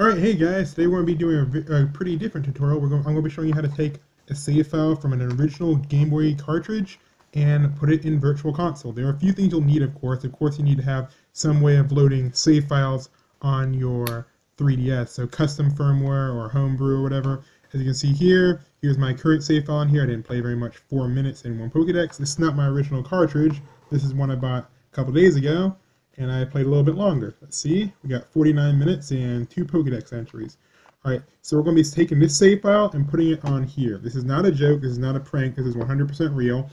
Alright, hey guys, today we're going to be doing a, a pretty different tutorial. We're going, I'm going to be showing you how to take a save file from an original Game Boy cartridge and put it in Virtual Console. There are a few things you'll need, of course. Of course, you need to have some way of loading save files on your 3DS, so custom firmware or homebrew or whatever. As you can see here, here's my current save file on here. I didn't play very much, 4 minutes in one Pokedex. This is not my original cartridge. This is one I bought a couple days ago and I played a little bit longer. Let's see, we got 49 minutes and two Pokedex entries. Alright, so we're going to be taking this save file and putting it on here. This is not a joke, this is not a prank, this is 100% real.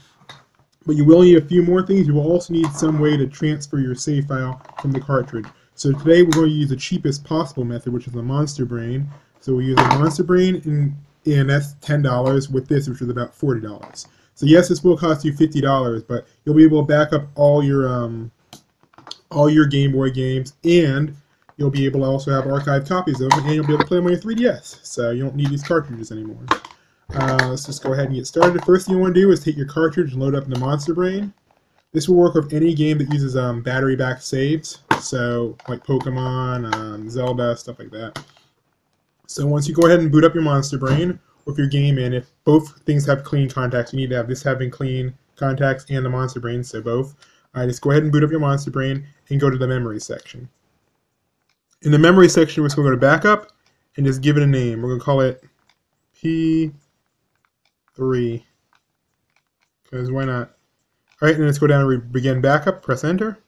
But you will need a few more things. You will also need some way to transfer your save file from the cartridge. So today we're going to use the cheapest possible method, which is the Monster Brain. So we use a Monster Brain, and, and that's $10 with this, which is about $40. So yes, this will cost you $50, but you'll be able to back up all your um, all your Game Boy games, and you'll be able to also have archived copies of them, and you'll be able to play them on your 3DS. So you don't need these cartridges anymore. Uh, let's just go ahead and get started. The first thing you want to do is take your cartridge and load up the Monster Brain. This will work with any game that uses um, battery-backed saves, so like Pokemon, um, Zelda, stuff like that. So once you go ahead and boot up your Monster Brain with your game in, if both things have clean contacts, you need to have this having clean contacts and the Monster Brain, so both. Alright, just go ahead and boot up your Monster Brain and go to the memory section. In the memory section, we're just going to go to backup and just give it a name. We're going to call it P3. Because why not? Alright, and let's go down and begin backup. Press enter.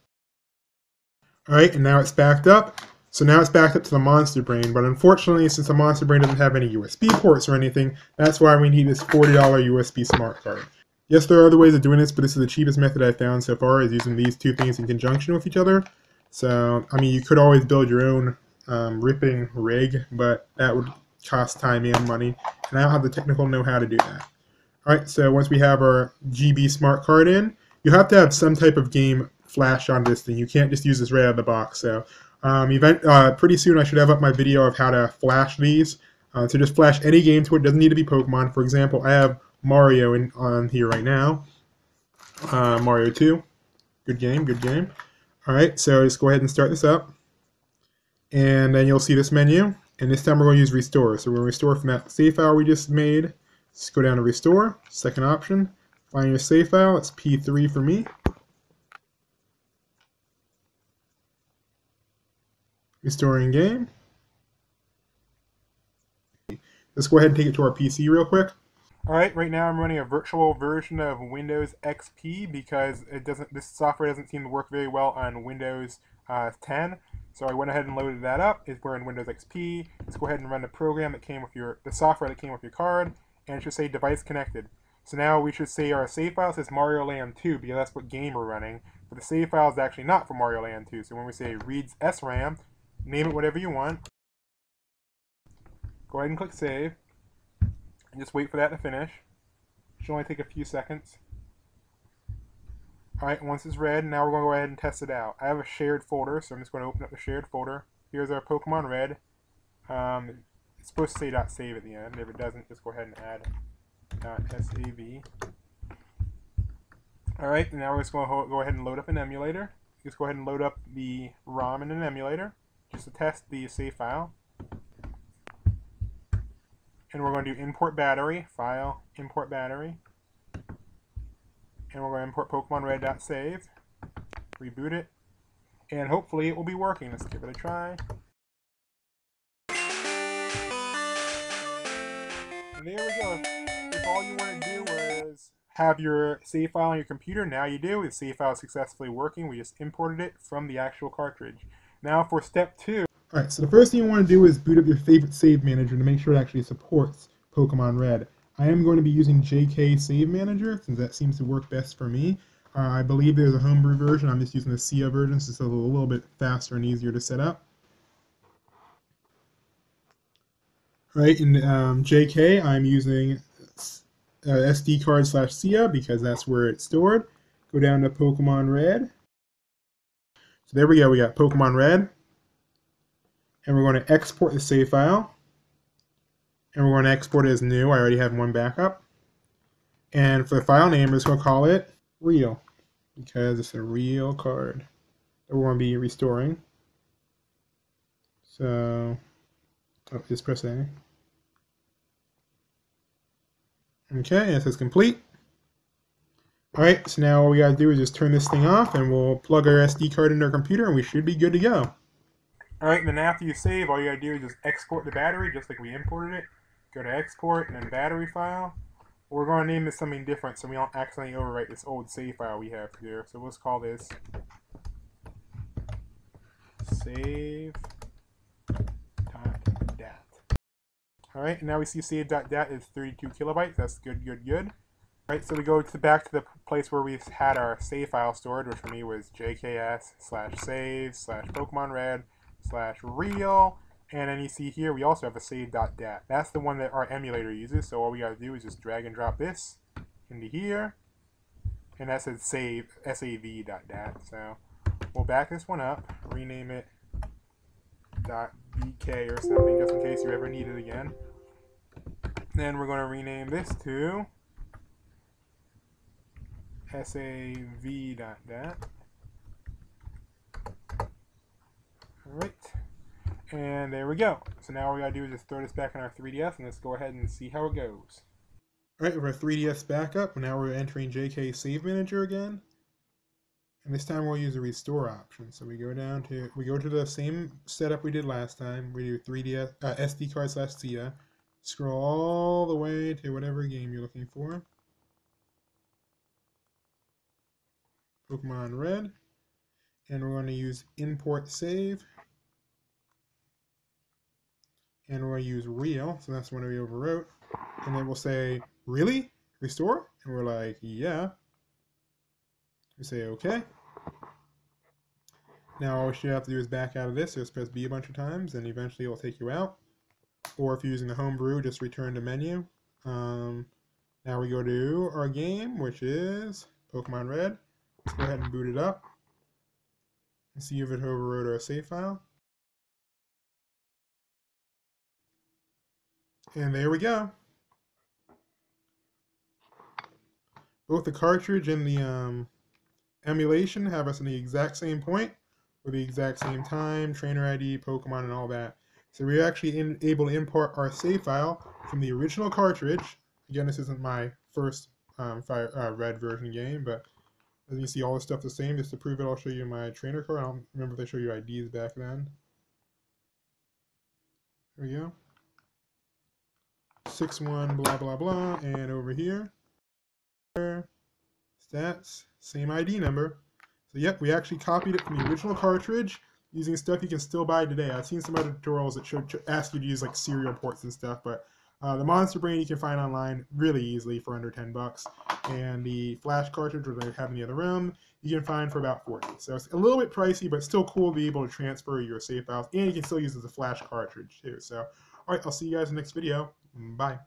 Alright, and now it's backed up. So now it's backed up to the Monster Brain, but unfortunately, since the Monster Brain doesn't have any USB ports or anything, that's why we need this $40 USB smart card. Yes, there are other ways of doing this, but this is the cheapest method I've found so far, is using these two things in conjunction with each other. So, I mean, you could always build your own um, ripping rig, but that would cost time and money, and I don't have the technical know-how to do that. Alright, so once we have our GB smart card in, you have to have some type of game flash on this thing. You can't just use this right out of the box. So, um, event uh, pretty soon I should have up my video of how to flash these. Uh, so just flash any game to it. Doesn't need to be Pokemon. For example, I have Mario in, on here right now. Uh, Mario 2. Good game, good game. Alright, so just go ahead and start this up. And then you'll see this menu. And this time we're going to use Restore. So we're going to restore from that save file we just made. Just go down to Restore. Second option. Find your save file. It's P3 for me. Restoring game. Let's go ahead and take it to our PC real quick. Alright, right now I'm running a virtual version of Windows XP because it doesn't. this software doesn't seem to work very well on Windows uh, 10. So I went ahead and loaded that up. We're in Windows XP. Let's go ahead and run the program that came with your, the software that came with your card, and it should say device connected. So now we should say our save file says Mario Land 2 because that's what game we're running. But the save file is actually not for Mario Land 2. So when we say reads SRAM, name it whatever you want. Go ahead and click save and just wait for that to finish. It Should only take a few seconds. Alright, once it's read, now we're going to go ahead and test it out. I have a shared folder, so I'm just going to open up the shared folder. Here's our Pokemon Red. Um, it's supposed to say .save at the end. If it doesn't, just go ahead and add .sav. Alright, now we're just going to go ahead and load up an emulator. Just go ahead and load up the ROM in an emulator, just to test the save file and we're going to do import battery, file, import battery, and we're going to import Pokemon Red.save, reboot it, and hopefully it will be working. Let's give it a try. And there we go. If all you want to do was have your save file on your computer, now you do. The save file is successfully working. We just imported it from the actual cartridge. Now for step two, Alright, so the first thing you want to do is boot up your favorite save manager to make sure it actually supports Pokemon Red. I am going to be using JK Save Manager since that seems to work best for me. Uh, I believe there's a homebrew version. I'm just using the CIA version, so it's a little, a little bit faster and easier to set up. Right, in um, JK, I'm using uh, SD card slash CIA because that's where it's stored. Go down to Pokemon Red. So there we go, we got Pokemon Red and we're going to export the save file and we're going to export it as new. I already have one backup. And for the file name, we're just going to call it real because it's a real card that we're going to be restoring. So Oh, just press A. Okay, it says complete. Alright, so now all we gotta do is just turn this thing off and we'll plug our SD card into our computer and we should be good to go. Alright, and then after you save, all you gotta do is just export the battery just like we imported it. Go to export and then battery file. We're to name this something different so we don't accidentally overwrite this old save file we have here. So let's call this save dot dat. Alright, now we see save.dat is 32 kilobytes. That's good, good, good. Alright, so we go to back to the place where we had our save file stored, which for me was jks slash save slash Pokemon Red slash real. And then you see here, we also have a save.dat. That's the one that our emulator uses. So all we got to do is just drag and drop this into here. And that says save, sav.dat. So we'll back this one up, rename it .bk or something, just in case you ever need it again. Then we're to rename this to sav.dat. Alright. And there we go. So now all we gotta do is just throw this back in our 3DS and let's go ahead and see how it goes. Alright, with our 3DS backup, now we're entering JK Save Manager again. And this time we'll use the restore option. So we go down to, we go to the same setup we did last time. We do 3DS, uh, SD card slash CIA. Scroll all the way to whatever game you're looking for. Pokemon Red. And we're going to use import save and we'll use real, so that's when we overwrote. And then we'll say, really? Restore? And we're like, yeah. We say, okay. Now all you have to do is back out of this, just press B a bunch of times, and eventually it will take you out. Or if you're using the homebrew, just return to menu. Um, now we go to our game, which is Pokemon Red. Let's go ahead and boot it up. And see if it overwrote our save file. And there we go. Both the cartridge and the um, emulation have us in the exact same point with the exact same time, trainer ID, Pokemon, and all that. So we're actually in, able to import our save file from the original cartridge. Again, this isn't my first um, fire, uh, red version game, but as you see, all this stuff the same. Just to prove it, I'll show you my trainer card. I don't remember if they show you IDs back then. There we go. 6 1 blah blah blah and over here. Stats same ID number. So yep we actually copied it from the original cartridge using stuff you can still buy today. I've seen some other tutorials that should ask you to use like serial ports and stuff but uh, the monster brain you can find online really easily for under 10 bucks and the flash cartridge which I have in the other room you can find for about 40 so it's a little bit pricey but still cool to be able to transfer your save files and you can still use it as a flash cartridge too. So all right i'll see you guys in the next video Bye.